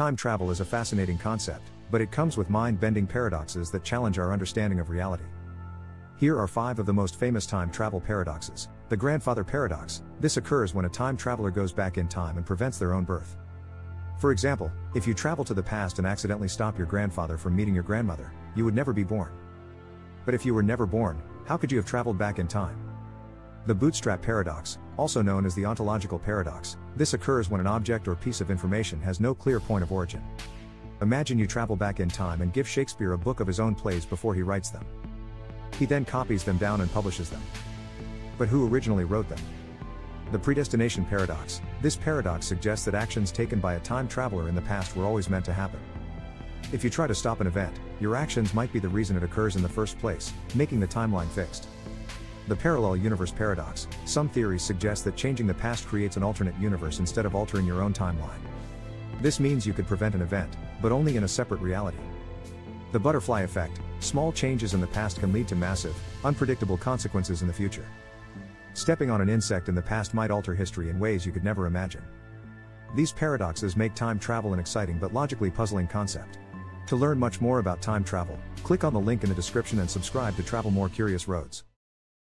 Time travel is a fascinating concept, but it comes with mind bending paradoxes that challenge our understanding of reality. Here are five of the most famous time travel paradoxes. The grandfather paradox this occurs when a time traveler goes back in time and prevents their own birth. For example, if you travel to the past and accidentally stop your grandfather from meeting your grandmother, you would never be born. But if you were never born, how could you have traveled back in time? The bootstrap paradox, also known as the ontological paradox, this occurs when an object or piece of information has no clear point of origin. Imagine you travel back in time and give Shakespeare a book of his own plays before he writes them. He then copies them down and publishes them. But who originally wrote them? The predestination paradox. This paradox suggests that actions taken by a time traveler in the past were always meant to happen. If you try to stop an event, your actions might be the reason it occurs in the first place, making the timeline fixed. The parallel universe paradox. Some theories suggest that changing the past creates an alternate universe instead of altering your own timeline. This means you could prevent an event, but only in a separate reality. The butterfly effect. Small changes in the past can lead to massive, unpredictable consequences in the future. Stepping on an insect in the past might alter history in ways you could never imagine. These paradoxes make time travel an exciting but logically puzzling concept. To learn much more about time travel, click on the link in the description and subscribe to travel more curious roads.